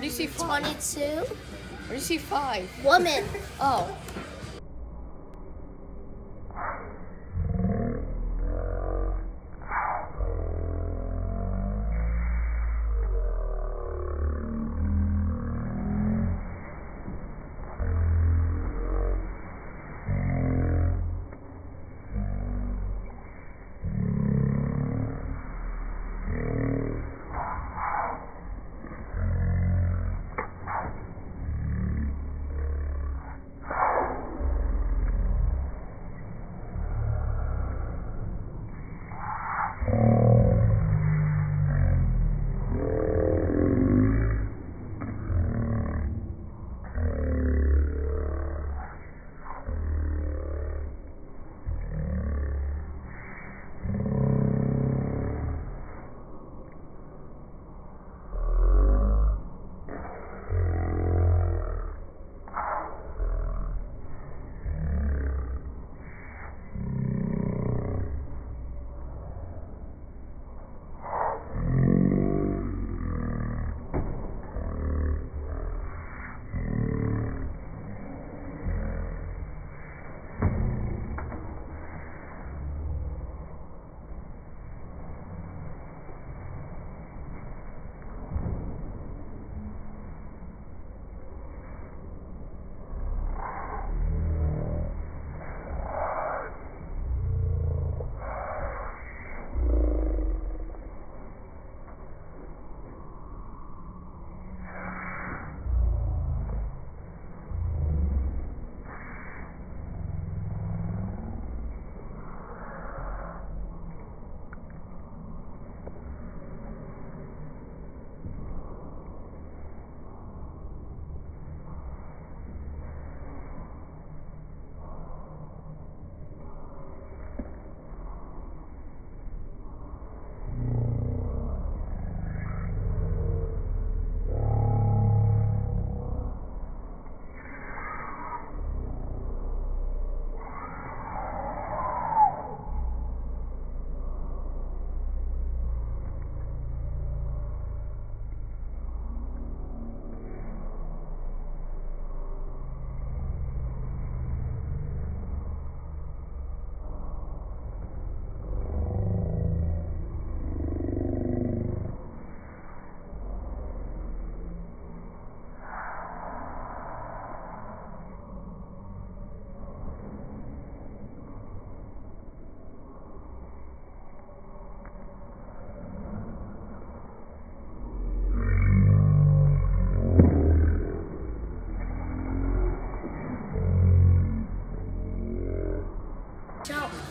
do you see five? 22. Where do you see five? Woman. Oh. Tchau.